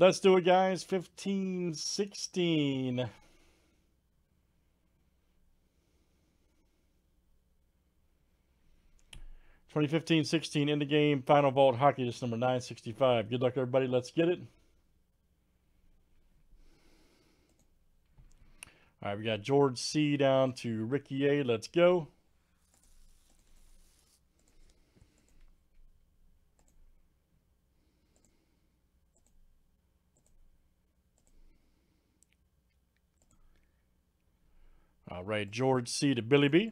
Let's do it, guys. 15, 16. Twenty fifteen sixteen in the game final vault hockey just number nine sixty five. Good luck everybody. Let's get it. All right, we got George C down to Ricky A. Let's go. All right, George C to Billy B.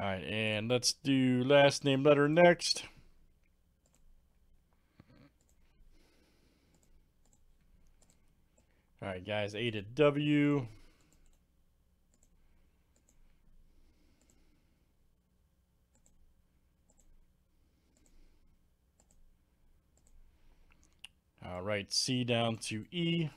All right, and let's do last name letter next. All right, guys, A to W. All right, C down to E.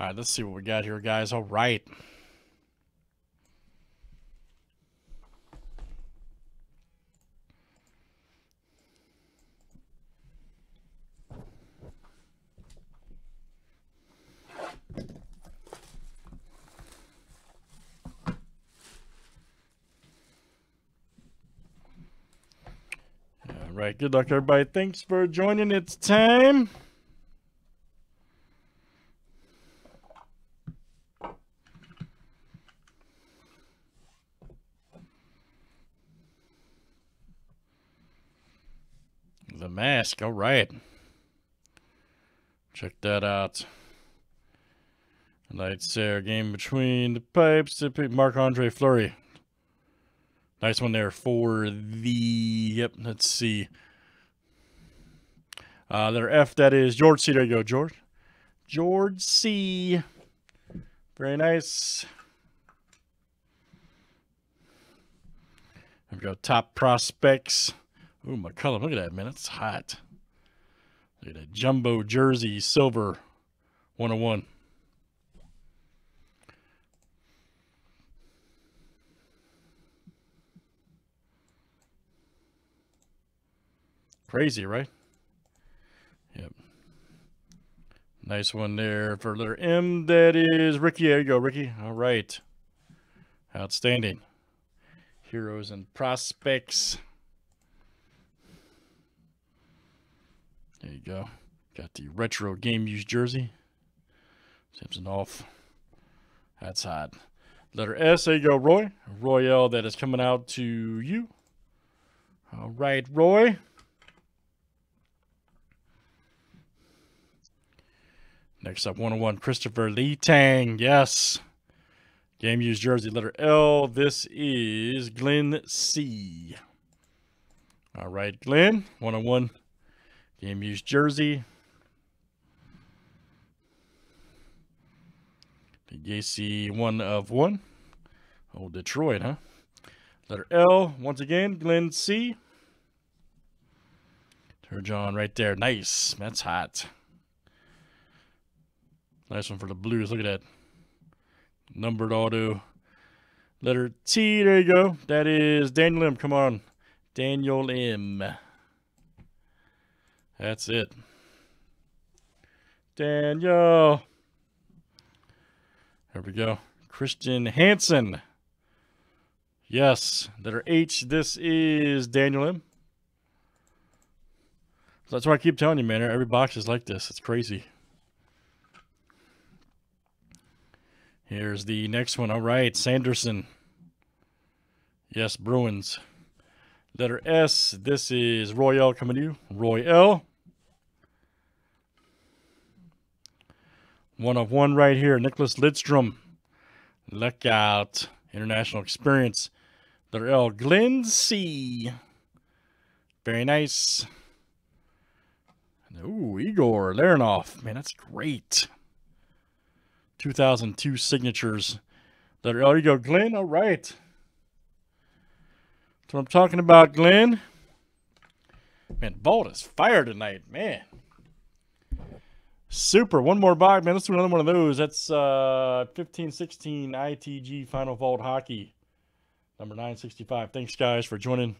All right, let's see what we got here, guys. All right. All right, good luck, everybody. Thanks for joining. It's time. The mask. All right. Check that out. Lights there. Game between the pipes. Marc Andre Fleury. Nice one there for the. Yep. Let's see. Uh, letter F. That is George C. There you go, George. George C. Very nice. There we go. Top prospects. Ooh, McCullum. Look at that, man. It's hot. Look at that jumbo jersey, silver 101. Crazy, right? Yep. Nice one there for letter M. That is Ricky. There you go, Ricky. All right. Outstanding. Heroes and prospects. There you go. Got the retro game used jersey. Samsonov. That's hot. Letter S, there you go, Roy. Royale, that is coming out to you. All right, Roy. Next up, 101, Kristopher Letang. Yes. Game used jersey, letter L. This is Glenn C. All right, Glenn, 101. Game used jersey. The Gacy one of one. Oh, Detroit, huh? Letter L, once again, Glenn C. John right there. Nice. That's hot. Nice one for the Blues. Look at that. Numbered auto. Letter T. There you go. That is Daniel M. Come on. Daniel M. That's it. Daniel. There we go. Christian Hansen. Yes, letter H. This is Daniel M. So that's why I keep telling you, man. Every box is like this. It's crazy. Here's the next one. All right, Sanderson. Yes, Bruins. Letter S. This is Royale coming to you. Roy L. One of one right here. Nicklas Lidstrom. Look out. International experience. Letter L. Glenn C. Very nice. Ooh, Igor Larionov. Man, that's great. 2002 signatures. L. You go, Glenn. All right. That's what I'm talking about, Glenn. Man, Vault is fire tonight, man. Super. One more box, man. Let's do another one of those. That's uh 15 16 ITG Final Vault Hockey, number 965. Thanks, guys, for joining.